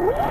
you.